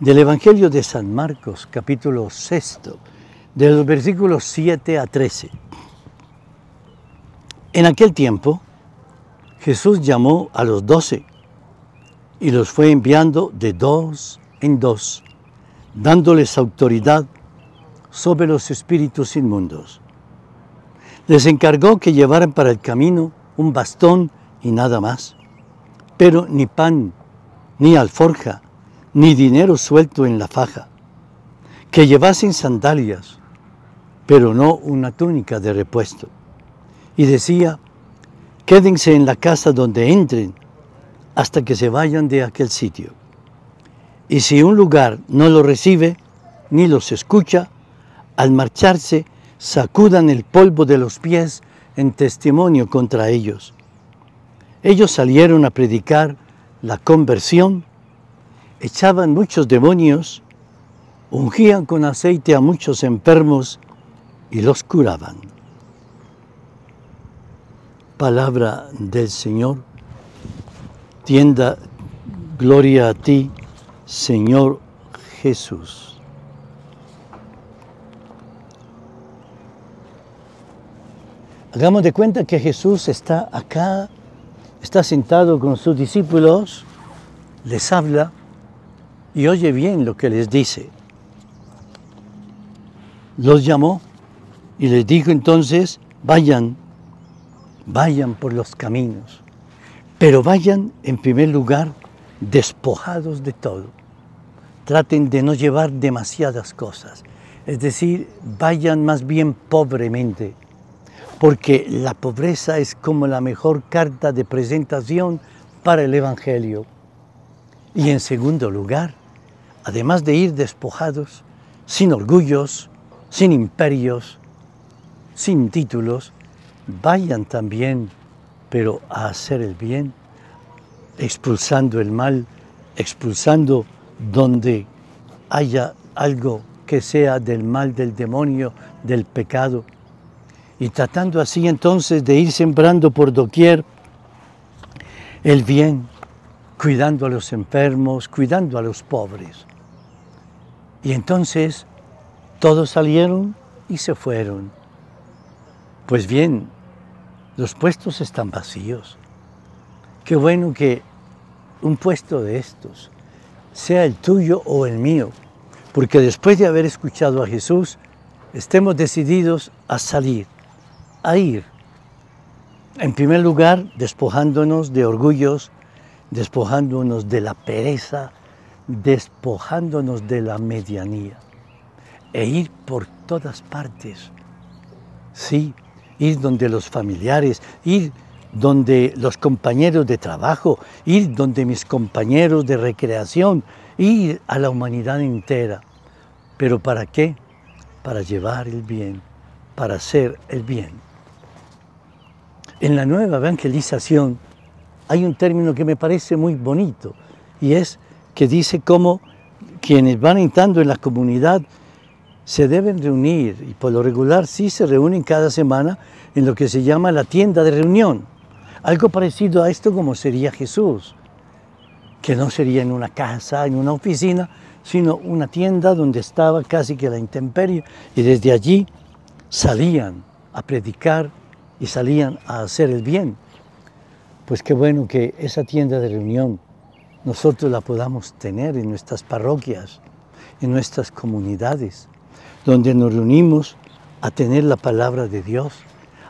del Evangelio de San Marcos, capítulo 6, de los versículos 7 a 13. En aquel tiempo, Jesús llamó a los doce y los fue enviando de dos en dos, dándoles autoridad sobre los espíritus inmundos. Les encargó que llevaran para el camino un bastón y nada más, pero ni pan, ni alforja, ni dinero suelto en la faja, que llevasen sandalias, pero no una túnica de repuesto. Y decía, quédense en la casa donde entren hasta que se vayan de aquel sitio. Y si un lugar no los recibe ni los escucha, al marcharse sacudan el polvo de los pies en testimonio contra ellos. Ellos salieron a predicar la conversión echaban muchos demonios, ungían con aceite a muchos enfermos y los curaban. Palabra del Señor, tienda gloria a ti, Señor Jesús. Hagamos de cuenta que Jesús está acá, está sentado con sus discípulos, les habla, y oye bien lo que les dice. Los llamó y les dijo entonces, vayan, vayan por los caminos, pero vayan en primer lugar despojados de todo. Traten de no llevar demasiadas cosas, es decir, vayan más bien pobremente, porque la pobreza es como la mejor carta de presentación para el Evangelio. Y en segundo lugar, además de ir despojados, sin orgullos, sin imperios, sin títulos, vayan también, pero a hacer el bien, expulsando el mal, expulsando donde haya algo que sea del mal del demonio, del pecado, y tratando así entonces de ir sembrando por doquier el bien, cuidando a los enfermos, cuidando a los pobres. Y entonces todos salieron y se fueron. Pues bien, los puestos están vacíos. Qué bueno que un puesto de estos sea el tuyo o el mío, porque después de haber escuchado a Jesús, estemos decididos a salir, a ir. En primer lugar, despojándonos de orgullos, despojándonos de la pereza, despojándonos de la medianía e ir por todas partes. Sí, ir donde los familiares, ir donde los compañeros de trabajo, ir donde mis compañeros de recreación, ir a la humanidad entera. ¿Pero para qué? Para llevar el bien, para hacer el bien. En la nueva evangelización hay un término que me parece muy bonito y es que dice cómo quienes van entrando en la comunidad se deben reunir y por lo regular sí se reúnen cada semana en lo que se llama la tienda de reunión. Algo parecido a esto como sería Jesús, que no sería en una casa, en una oficina, sino una tienda donde estaba casi que la intemperie y desde allí salían a predicar y salían a hacer el bien. Pues qué bueno que esa tienda de reunión nosotros la podamos tener en nuestras parroquias, en nuestras comunidades, donde nos reunimos a tener la palabra de Dios,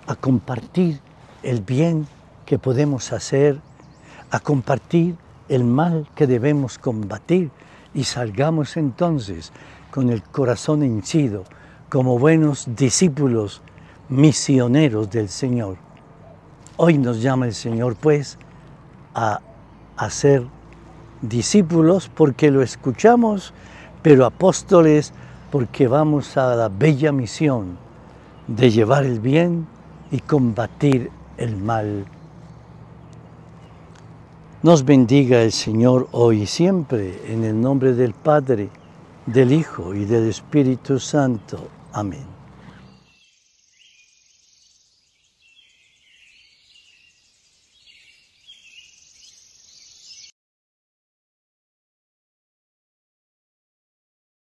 a compartir el bien que podemos hacer, a compartir el mal que debemos combatir y salgamos entonces con el corazón henchido como buenos discípulos misioneros del Señor. Hoy nos llama el Señor pues a hacer discípulos porque lo escuchamos, pero apóstoles porque vamos a la bella misión de llevar el bien y combatir el mal. Nos bendiga el Señor hoy y siempre, en el nombre del Padre, del Hijo y del Espíritu Santo. Amén.